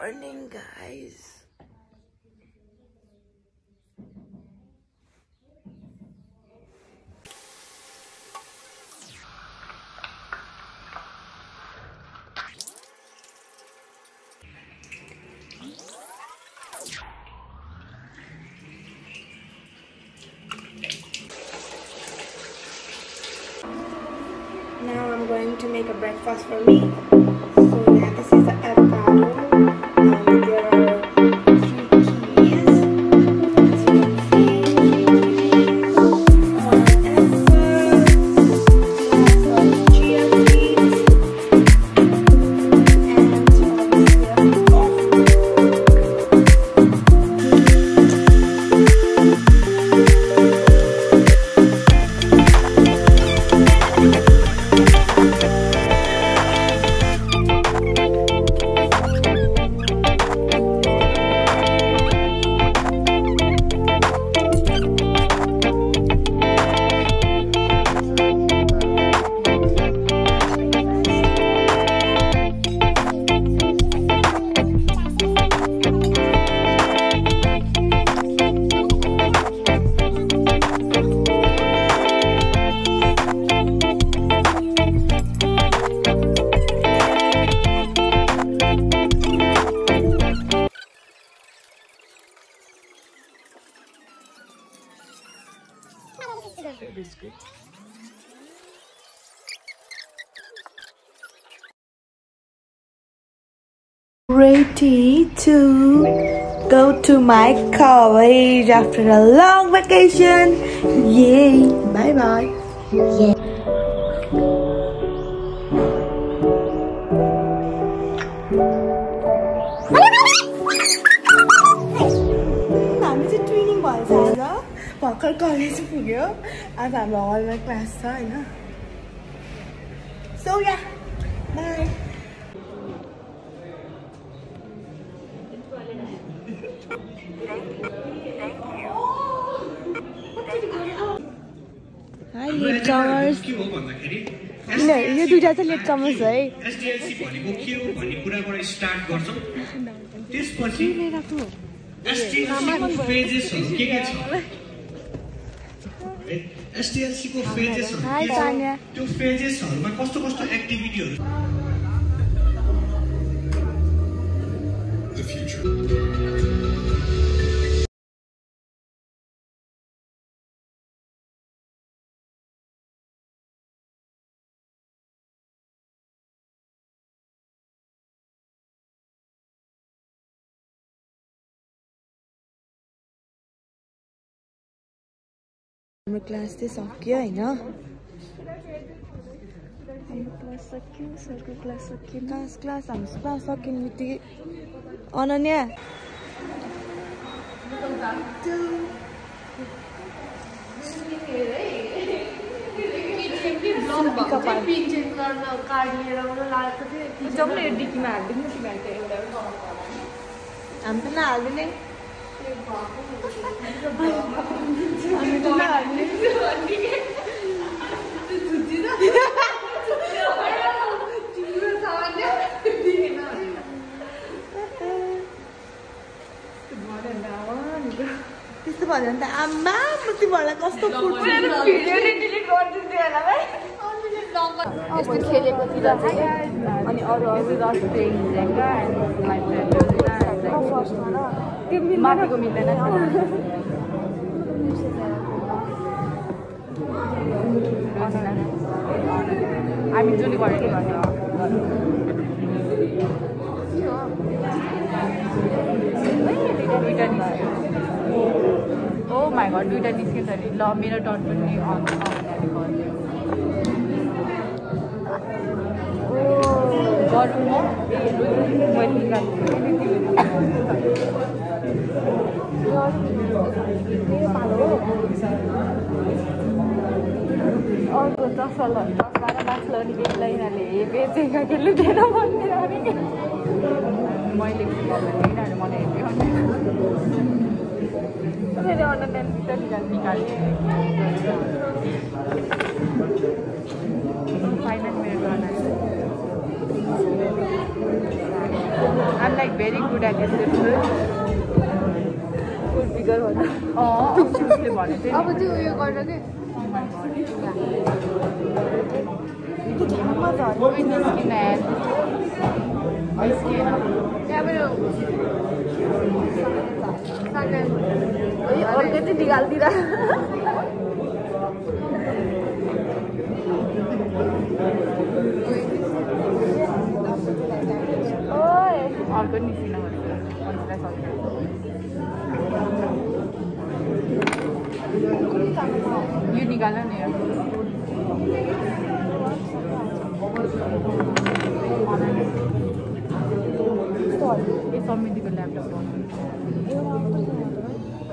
morning, guys. Now I'm going to make a breakfast for me. So yeah, this is the avocado. Ready to go to my college after a long vacation. Yay! Bye bye. हामी भर्खर college पुग्यो आज हाम्रो हलमा class छ होइन so या बाई हाई लेट कमर्स के हो भन्दाखेरि किन यो दुइटा चाहिँ लेट कमर्स है एसडिएलसी भनेको के हो भन्ने कुराबाट स्टार्ट गर्छौँ त्यसपछि एसडिएलसीको फेजेसहरू के के छ एसडिएलसीको फेजेसहरू हाई के छ त्यो फेजेसहरूमा कस्तो कस्तो एक्टिभिटीहरू हाम्रो क्लास चाहिँ सक्यो होइन? क्लास सक्यो सरको क्लास सक्यो। क्लास क्लास हाम्रो क्लास सकिने बित्तिकै। अनन्या? हामी त नहाल्दिने त्यस्तो भयो भने त आम्मा तिमीहरूलाई कस्तो यस्तो खेलेकोतिर अनि अरू अरू जस्तै हिँडेका माथिको मिल्दैन हामी जुली गरेको दुइटा निस्क्यो ओ माई घर दुइटा निस्क्यो त नि ल मेरो टर्न पनि गरौँ म मैले निकाल्छु अर्को चस्मा ल चस्मा र मास्क लगाउने यिनीहरूले बेचेका केले दिएर भन्दैन अरे मैले यिनीहरूले मलाई हेऱ्यो फेरि अनलाइन भित्र फाइनल मेरो गर्न I'm like very good at this good figure भन्दा अँ उसले भनेको थियो अब त्यो उयो गरेर के त्यहाँबाट अर्कै चाहिँ निकालिदिएर अर्को निस्किन यो निकाल नि ए समितिको ल्यापटप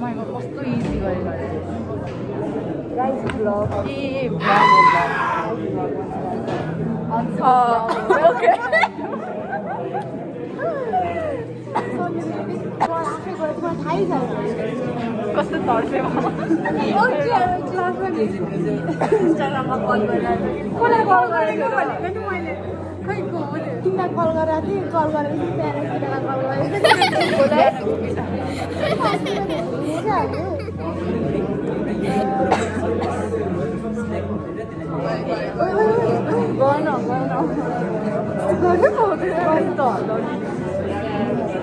मैले कस्तो इजी गरेको ए ओके कस्तो तर्से इन्स्टाग्राममा कल गरेर कसलाई कल गरेको भनेको नि मैले खै को हो त्यो? तिमीलाई कल गरेर थिएँ। कल गरेर प्यारेन्ट्सलाई कल गरेको गर्न। गर्न गर्नु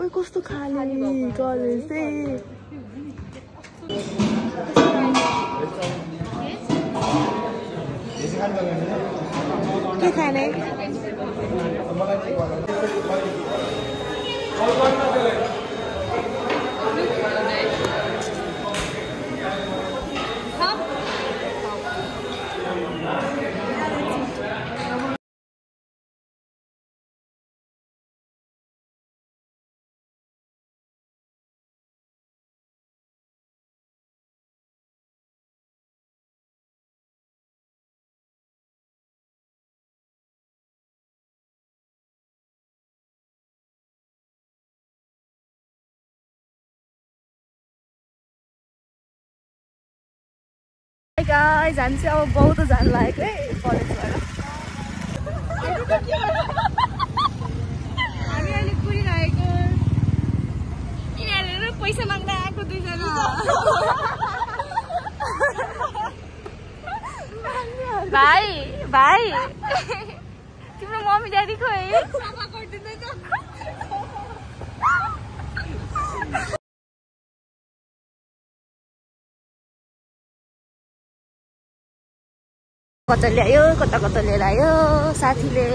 ओइ कस्तो खाले कलेज चाहिँ के खाने गाई जान्छ अब बहुत जानु लागेको है हामी अहिले कुरिरहेको यिनीहरू पैसा माग्दा आएको दुईजना भाइ भाइ तिम्रो मम्मी ड्याडी खोइ कता ल्यायो कता कता लिएर आयो साथीले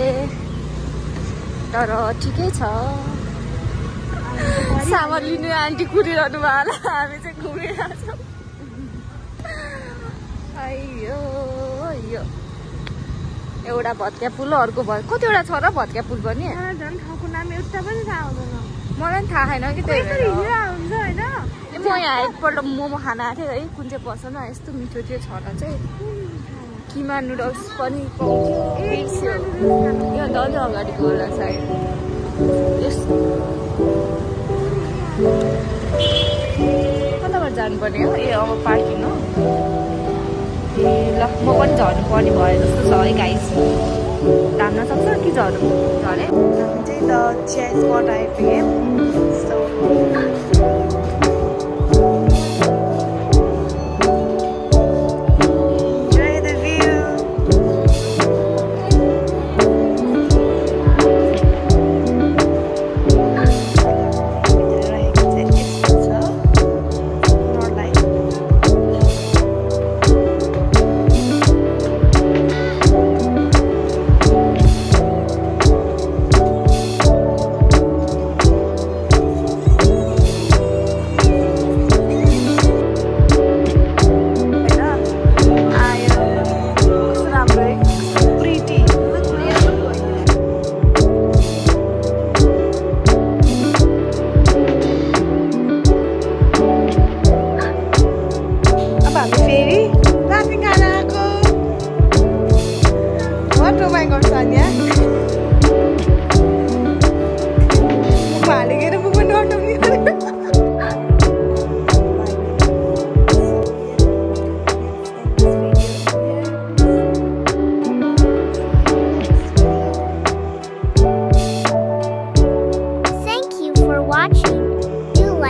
तर ठिकै छ सामान लिने आन्टी कुरिरहनु भयो होला हामी चाहिँ अयो अयो एउटा भत्किया पुल अर्को भयो कतिवटा छ र भत्किया पुल पनि मलाई झन् ठाउँको नाम एउटा पनि थाहा हुँदैन मलाई पनि थाहा छैन कि त्यही म यहाँ एकपल्ट मोमो खान आएको थिएँ है कुन चाहिँ पसलमा यस्तो मिठो थियो छन चाहिँ किमा नुडल्स पनि पाउँथ्यो बिर्स्यो यो अझ अगाडिको होला सायद यस कताबाट जानुपर्ने हो ए अब पार्किङ हो ए ल म पनि झर्नुपर्ने भयो जस्तो छ है गाइस धान्न सक्छ कि झरौँ झरे हामी चाहिँ त चिया स्पट आइपुग्यौँ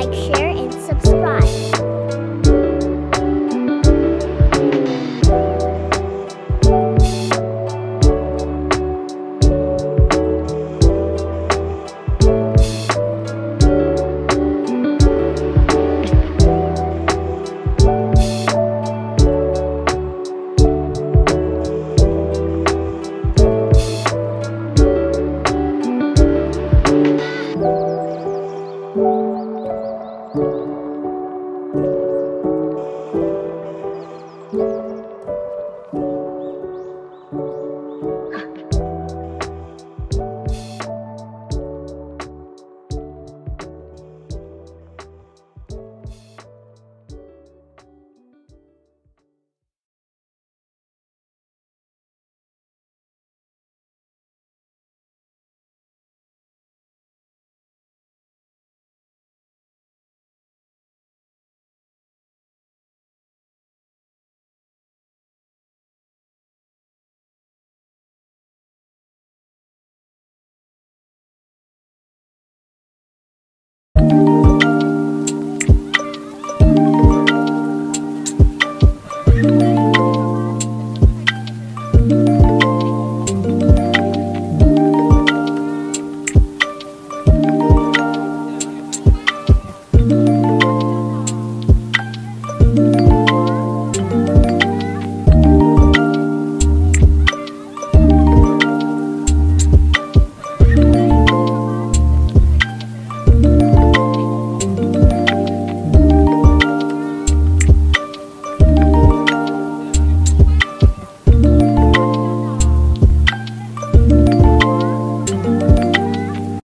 like, share,